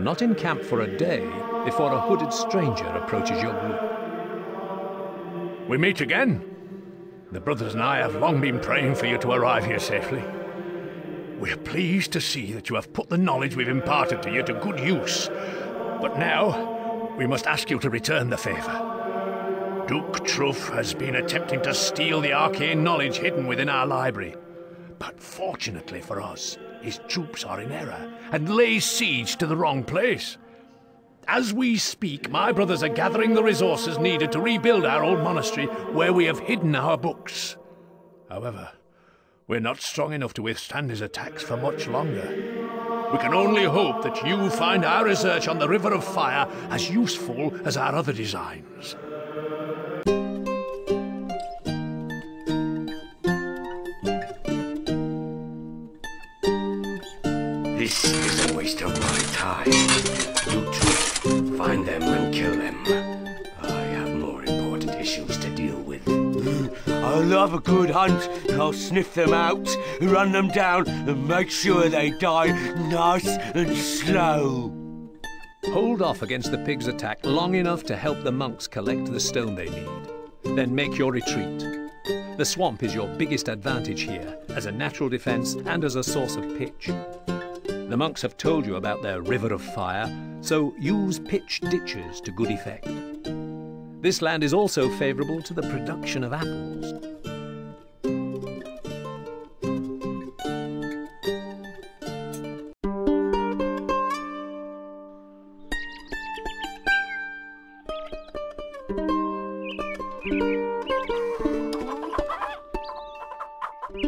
You're not in camp for a day before a hooded stranger approaches your group. We meet again. The brothers and I have long been praying for you to arrive here safely. We are pleased to see that you have put the knowledge we've imparted to you to good use. But now, we must ask you to return the favour. Duc Truffe has been attempting to steal the arcane knowledge hidden within our library. But fortunately for us, his troops are in error and lay siege to the wrong place. As we speak, my brothers are gathering the resources needed to rebuild our old monastery where we have hidden our books. However, we're not strong enough to withstand his attacks for much longer. We can only hope that you find our research on the River of Fire as useful as our other designs. This is a waste of my time. You two, find them and kill them. I have more important issues to deal with. I love a good hunt. I'll sniff them out, run them down, and make sure they die nice and slow. Hold off against the pig's attack long enough to help the monks collect the stone they need. Then make your retreat. The swamp is your biggest advantage here, as a natural defense and as a source of pitch. The monks have told you about their river of fire, so use pitch ditches to good effect. This land is also favourable to the production of apples.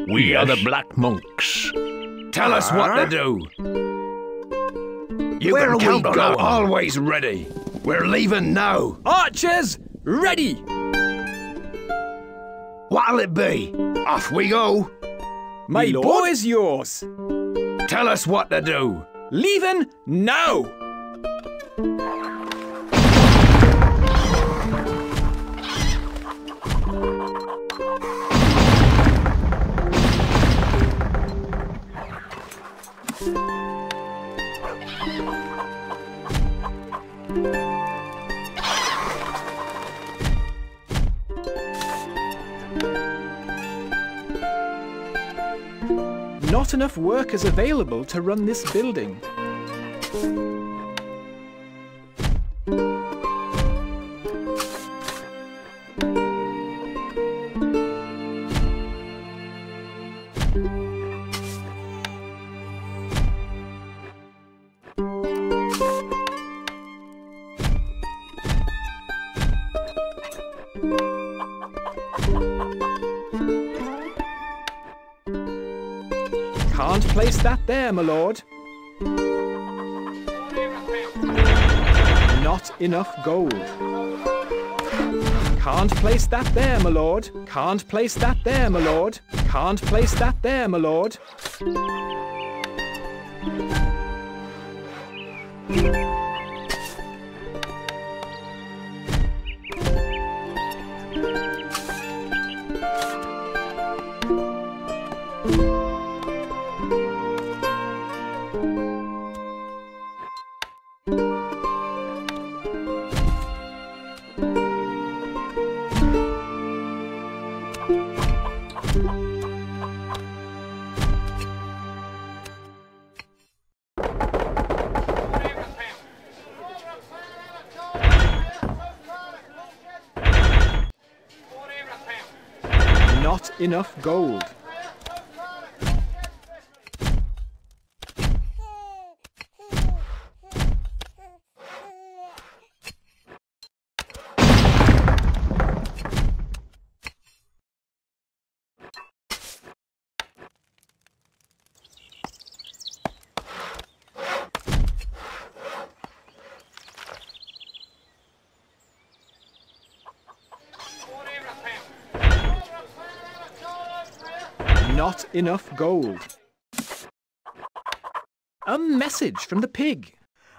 We are the Black Monks. Tell us what to do. You Where can are we count on going? always ready. We're leaving now. Archers, ready! What'll it be? Off we go. My Lord? boy is yours. Tell us what to do. Leaving now! Enough workers available to run this building. Place that there, my lord. Not enough gold. Can't place that there, my lord. Can't place that there, my lord. Can't place that there, my lord. Not enough gold. enough gold. A message from the pig.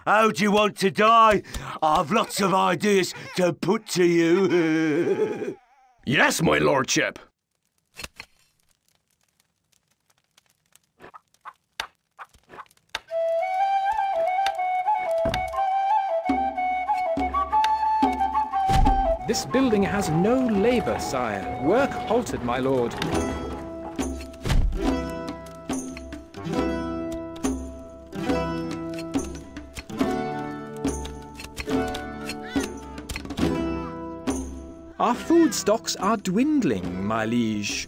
How do you want to die? I've lots of ideas to put to you. yes, my lordship. This building has no labour, sire. Work halted, my lord. Stocks are dwindling, my liege.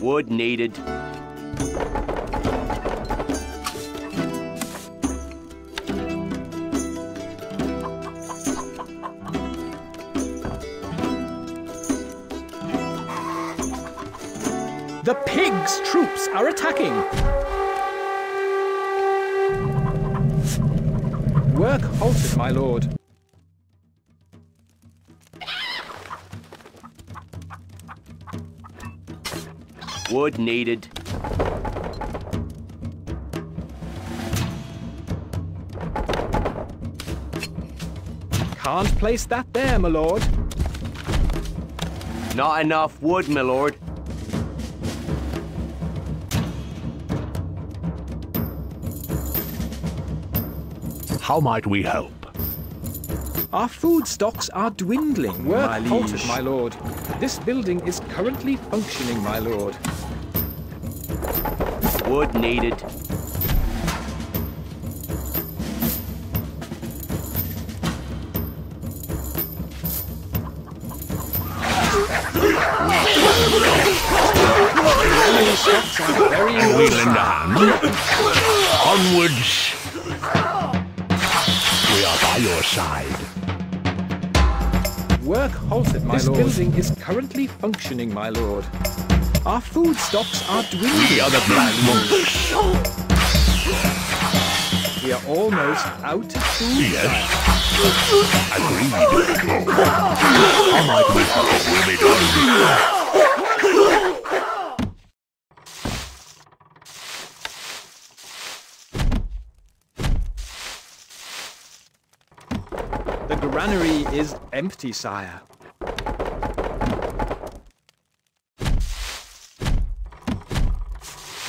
Wood needed. The pigs' troops are attacking! Work halted, my lord. Wood needed. Can't place that there, my lord. Not enough wood, my lord. How might we help? Our food stocks are dwindling, Work my halted, my lord. This building is currently functioning, my lord. Wood needed. And we lend a hand. Onwards. We are by your side. Work halted, my this lord. This building is currently functioning, my lord. Our food stocks are dwindling. We are the Black Monks. We are almost out of food. Yes. Agreed. How might we help will be done. granary is empty, sire.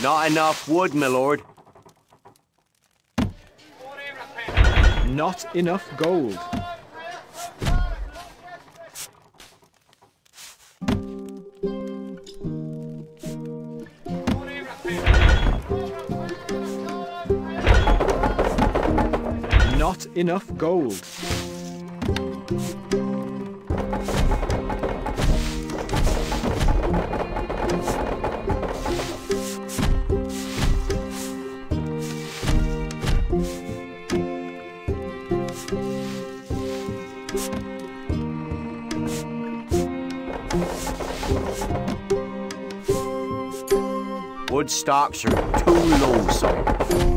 Not enough wood, my lord. Not enough gold. Not enough gold. Wood stocks are too low, sir.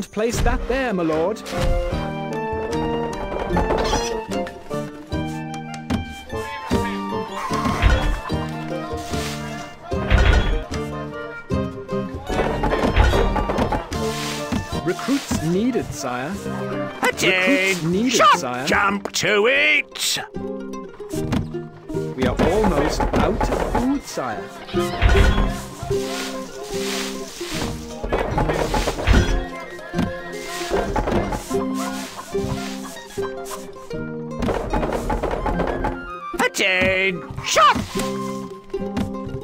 can't place that there, my lord. Recruits needed, sire. Recruits needed, Shot sire. Jump to it! We are almost out of food, sire. Shot!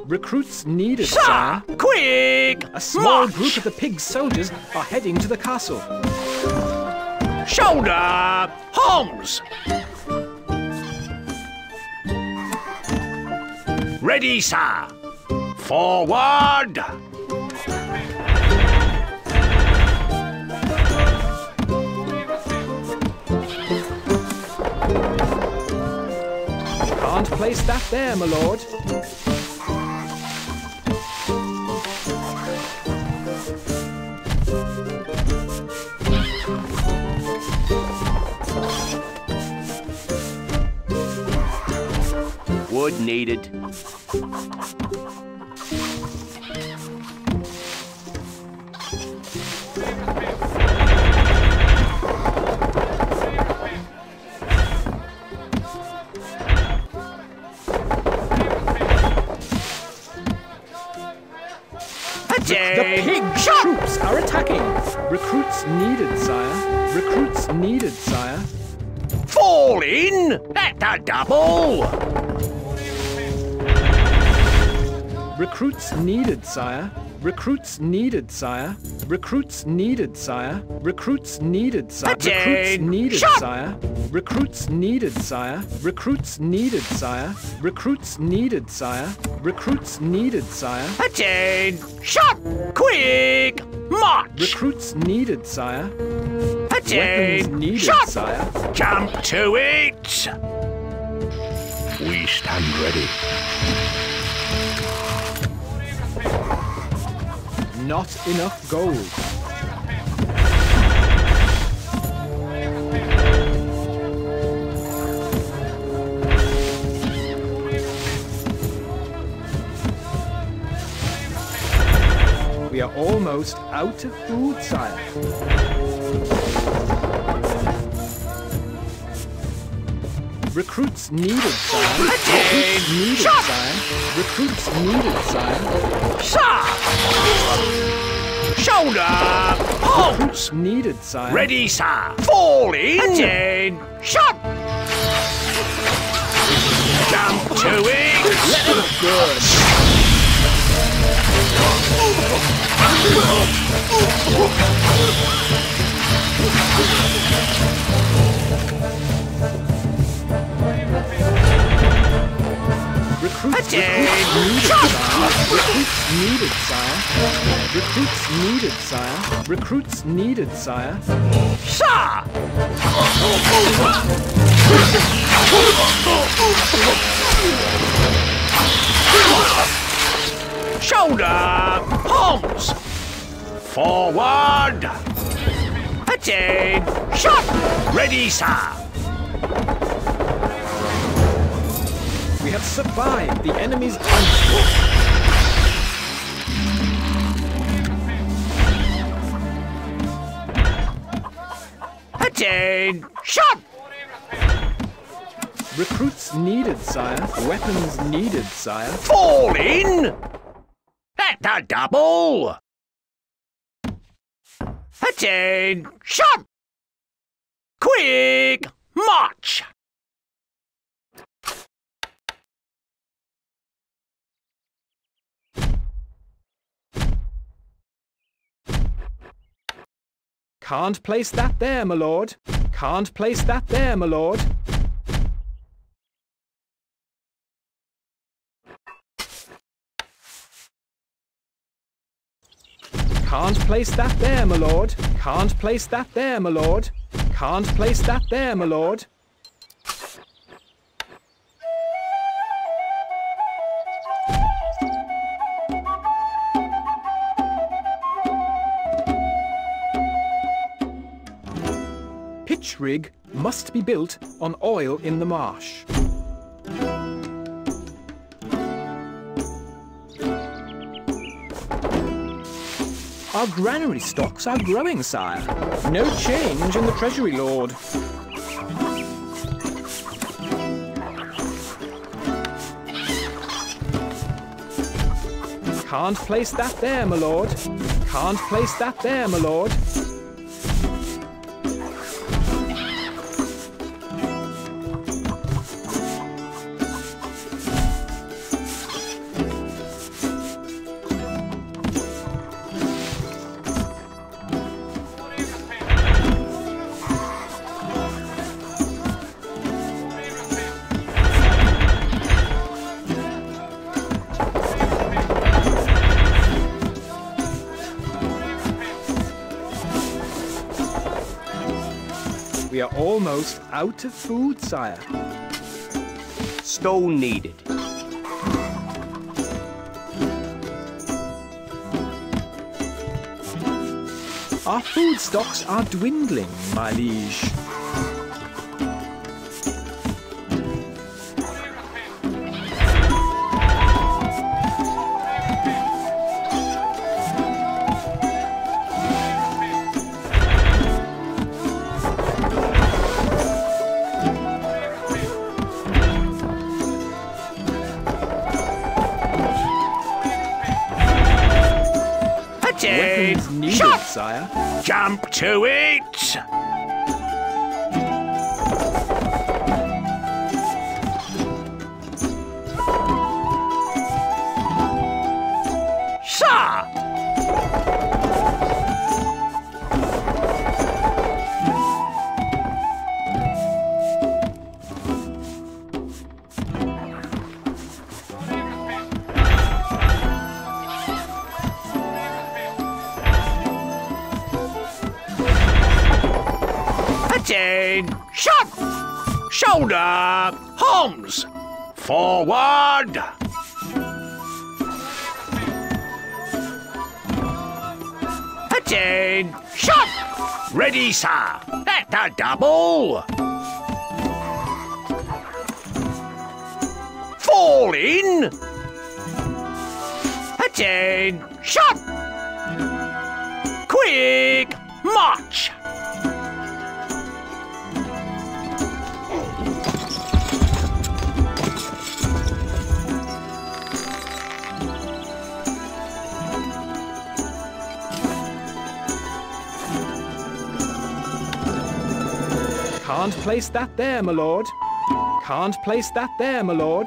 Recruits needed, Sir! Quick! A small March! group of the pig soldiers are heading to the castle. Shoulder! Holmes! Ready, sir! Forward! Can't place that there, my lord. Wood needed. Attacking. Recruits needed, sire. Recruits needed, sire. Fall in! At the double! Recruits needed, sire. Recruits needed, sire. Recruits needed, sire. Recruits needed, sire. Recruits needed, sire. Recruits needed, sire. Recruits needed, sire. Recruits needed, sire. Recruits needed, sire. Attain! Shot! Quick! March! Recruits needed, sire. Attain! Weapons needed, Shot! sire. Jump to it! We stand ready. Not enough gold. We are almost out of food, sire. Recruits needed, sire. Recruits needed, sire. Recruits needed, sire. Sir! Shoulder! Holmes! Recruits needed, sire. Ready, sir! Fall in! Attain! Shot! Jump to it! Good. Recruits, needed, sire. Recruits needed, sire. Recruits needed, sire. Recruits needed, sire. Sir! Shoulder! Holmes! Forward! Attain! Shot! Ready, sir! We have survived the enemy's onslaught. Attain! Shot! Recruits needed, sire. Weapons needed, sire. Fall in! At the double! Attain! Shot! Quick! March! Can't place that there, my lord. Can't place that there, my lord. Can't place that there, my lord. Can't place that there, my lord. Can't place that there, my lord. Pitch rig must be built on oil in the marsh. Our granary stocks are growing, sire. No change in the Treasury Lord. Can't place that there, my lord. Can't place that there, my lord. Out of food, sire. Stone needed. Our food stocks are dwindling, my liege. To it! Shoulder! Homs! Forward! Attain! Shot! Ready, sir! At the double! Fall in! Attain! Shot! Quick! March! Can't place that there, my lord. Can't place that there, my lord.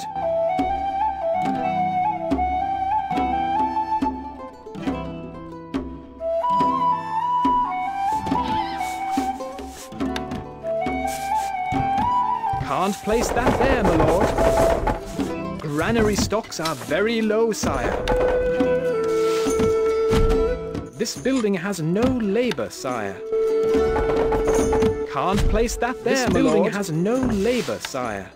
Can't place that there, my lord. Granary stocks are very low, sire. This building has no labour, sire. Can't place that there, This building has no labour, sire.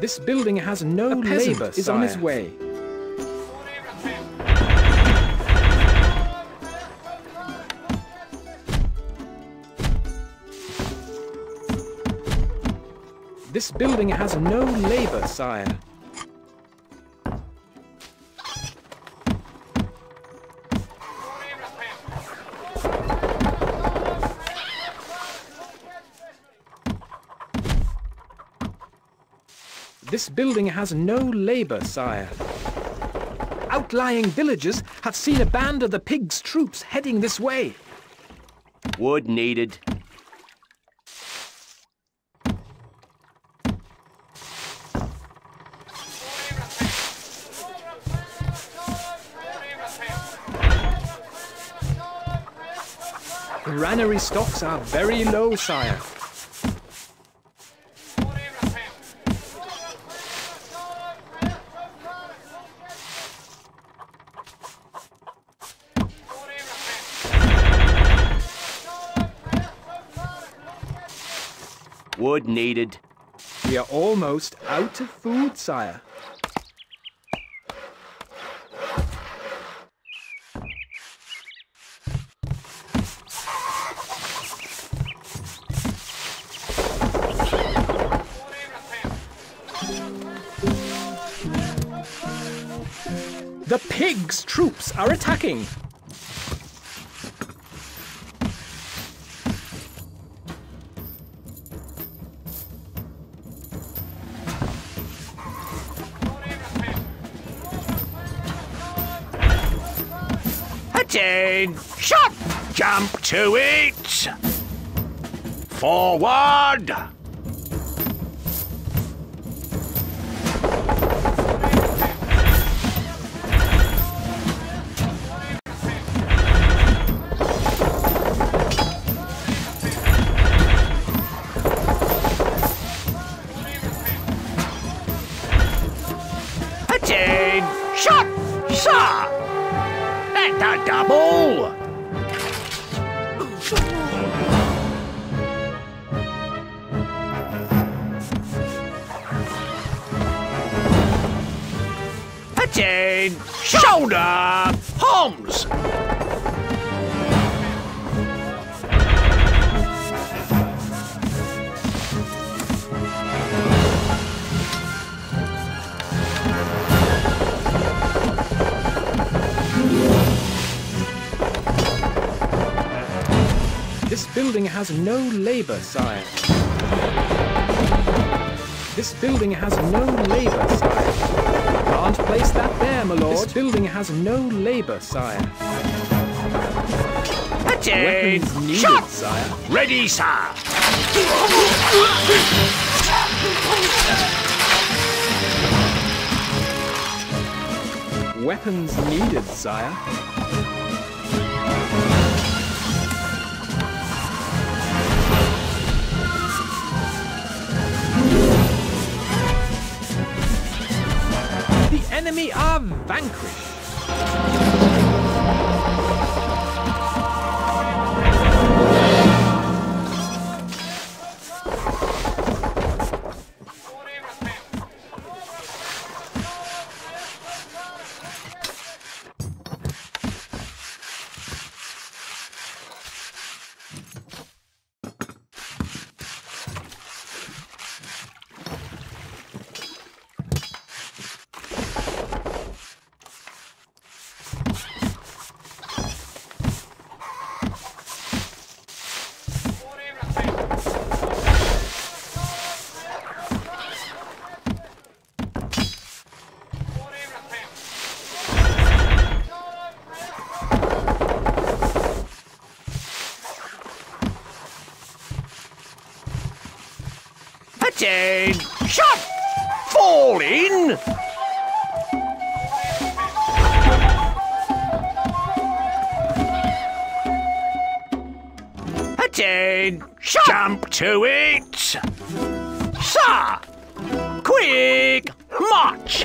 This building has no labour, is on his way. This building has no labour, sire. This building has no labour, sire. Outlying villagers have seen a band of the pigs' troops heading this way. Wood needed. Granary stocks are very low, sire. Wood needed. We are almost out of food, sire. Troops are attacking. Attain! Shot! Jump to it! Forward! Has no labor, sire. This building has no labor, sire. Can't place that there, my lord. This building has no labor, sire. Weapons needed, Shot! sire. Ready, sir! Weapons needed, sire. Enemy are vanquished. Sir! Quick! March!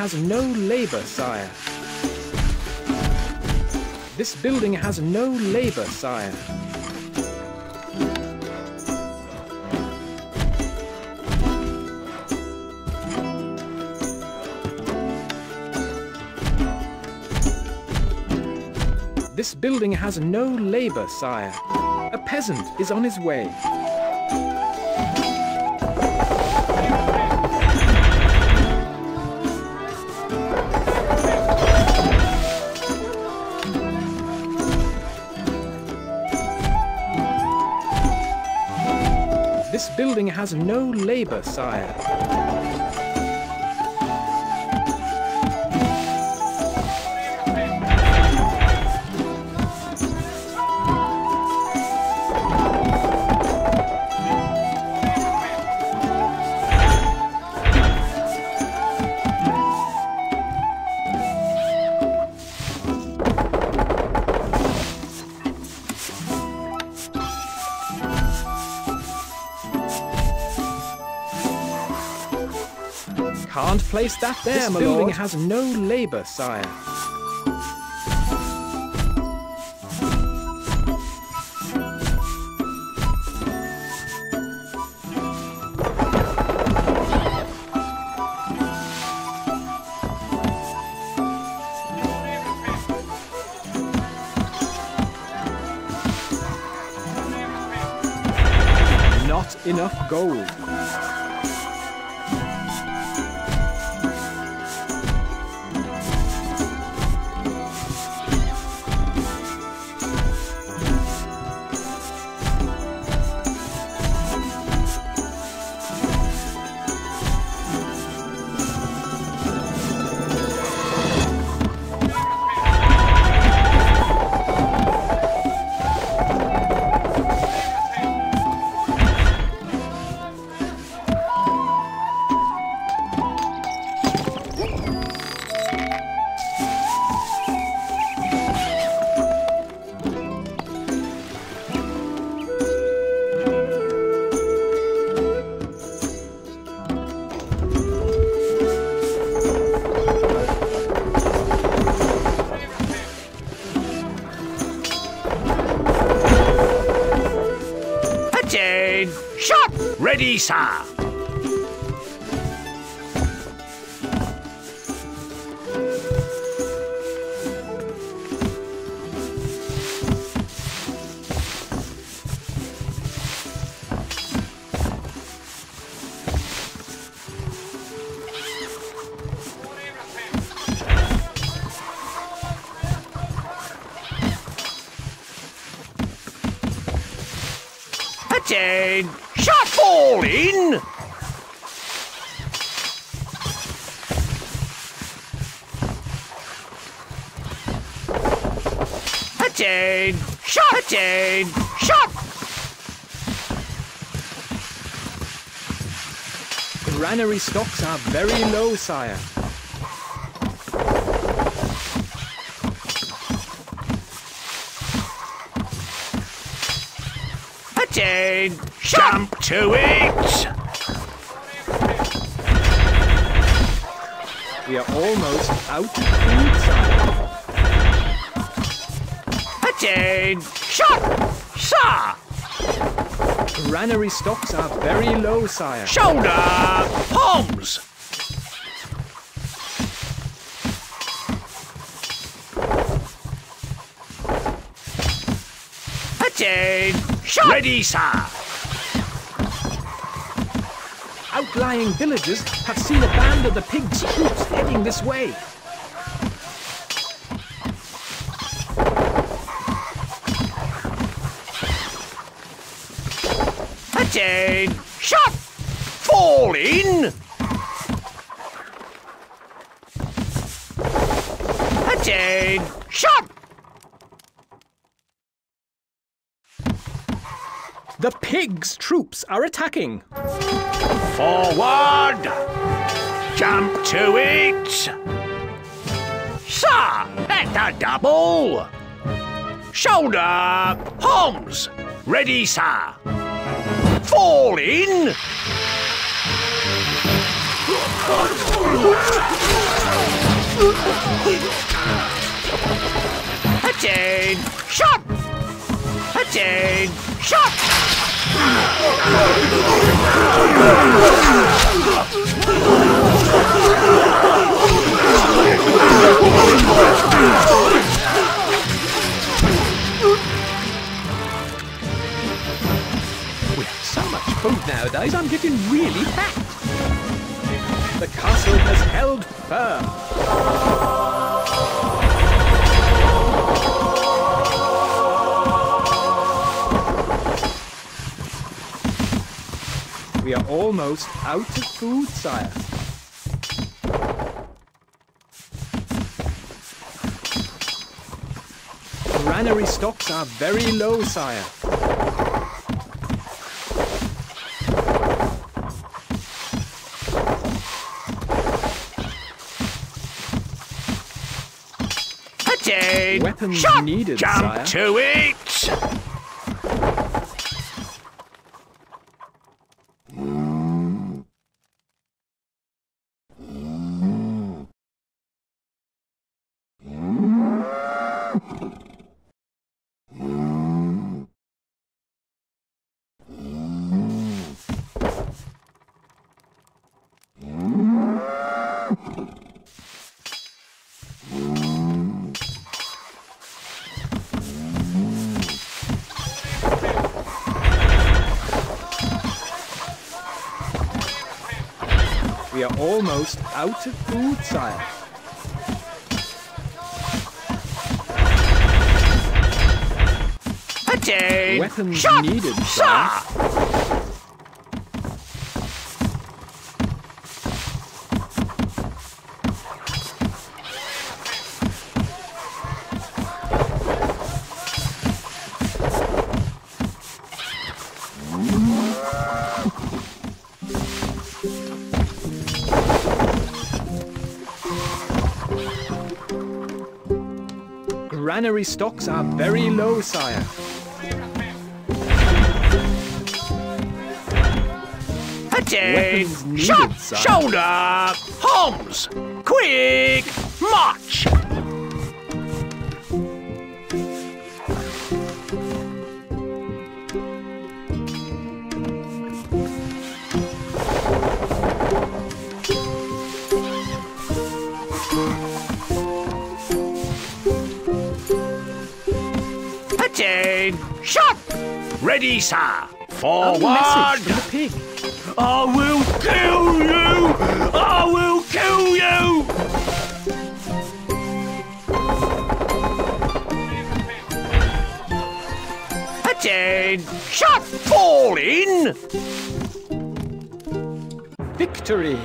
Has no labor, sire. This building has no labor, sire. This building has no labor, sire. A peasant is on his way. This building has no labor, sire. Can't place that there, This my building lord. has no labour, sire. Not enough gold. Ready, Attain! Shot! Attain! Shot! Granary stocks are very low, sire. Attain! Jump to it! We are almost out of food, Attain! Shot! Sir! Granary stocks are very low, sire. Shoulder! Palms! Attain! Shot! Ready, sir! Outlying villagers have seen a band of the pigs' troops heading this way. Attain! Shot! Fall in! Attain! Shot! The pigs' troops are attacking. Forward! Jump to it! Sir, at the double! Shoulder! Palms! Ready, sir! Fall in! Attain! Shot! Attain! Shot! I'm really fat. The castle has held firm. We are almost out of food, sire. Granary stocks are very low, sire. Attain! Weapons needed, Jump sire. to it! We're almost out of food, sire. Weapons Shot! needed, sire. Granary stocks are very low, sire. Weapons needed, sire. Shoulder! Holmes! Quick! March! Ready, sir! A Forward! message from the pig. I will kill you! I will kill you! Attain! Shot! Fall in! Victory!